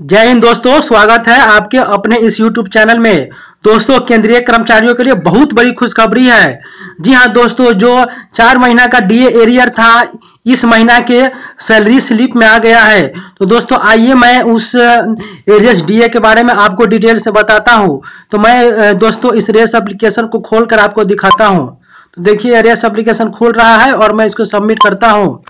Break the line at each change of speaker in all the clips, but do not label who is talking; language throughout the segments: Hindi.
जय हिंद दोस्तों, स्वागत है आपके अपने इस YouTube चैनल में। दोस्तों, केंद्रीय कर्मचारियों के लिए बहुत बड़ी खुशखबरी है। जी हाँ दोस्तों, जो चार महीना का डीए एरियर था, इस महीना के सैलरी स्लिप में आ गया है। तो दोस्तों, आइए मैं उस एरियस डीए के बारे में आपको डिटेल से बताता हूँ। तो मैं दोस्तों, इस रेस एप्लीकेशन को खोल कर आपको दिखाता हूँ। तो देखिए, रेस एप्लीकेशन खोल रहा है और मैं इसको सबमिट करता हूँ।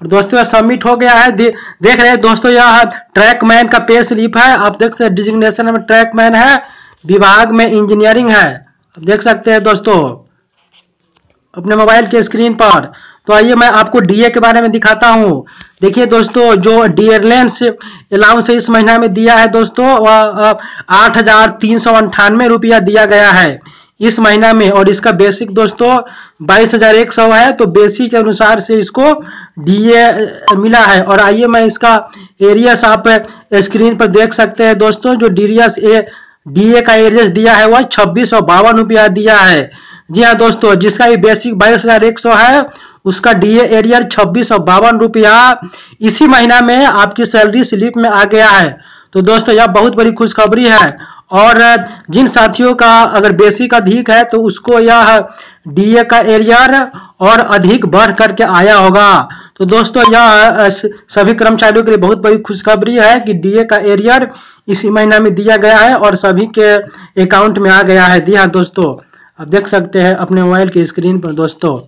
और दोस्तों यह सबमिट हो गया है। दे, देख रहे हैं दोस्तों यह ट्रैक मैन का पे स्लिप है। आप देख सकते हैं डिजिग्नेशन में ट्रैक मैन है विभाग में इंजीनियरिंग है। आप देख सकते हैं दोस्तों अपने मोबाइल के स्क्रीन पर। तो आइए मैं आपको डीए के बारे में दिखाता हूँ। देखिए दोस्तों जो डियरलेंस अलाउंस इस महीना में दिया है दोस्तों आठ हज़ार तीन सौ अंठानवे रुपया दिया गया है। इस महीना में, और इसका बेसिक दोस्तों, बाईस हज़ार एक सौ है तो बेसिक के अनुसार से इसको डीए मिला है। और आइए मैं इसका एरियस आप स्क्रीन पर देख सकते हैं दोस्तों, जो डीरियस ए डीए का एरियस दिया है, वह छब्बीस सौ बावन रुपया दिया है। जी हाँ दोस्तों, जिसका भी बेसिक बाईस हज़ार एक सौ है, उसका डीए एरियर छब्बीस सौ बावन रुपया इसी महीना में आपकी सैलरी स्लिप में आ गया है। तो दोस्तों, यह बहुत बड़ी खुशखबरी है। और जिन साथियों का अगर बेसिक अधिक है तो उसको यह डीए का एरियर और अधिक बढ़ करके आया होगा। तो दोस्तों, यह सभी कर्मचारियों के लिए बहुत बड़ी खुशखबरी है कि डीए का एरियर इसी महीना में दिया गया है और सभी के अकाउंट में आ गया है। जी हाँ दोस्तों, आप देख सकते हैं अपने मोबाइल की स्क्रीन पर, दोस्तों।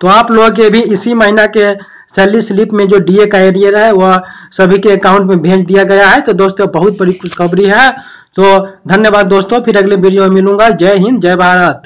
तो आप लोगों के भी इसी महीना के सैलरी स्लिप में जो डीए का एरियर है, वह सभी के अकाउंट में भेज दिया गया है। तो दोस्तों, बहुत बड़ी खुशखबरी है। तो धन्यवाद दोस्तों, फिर अगले वीडियो में मिलूँगा। जय हिंद, जय भारत।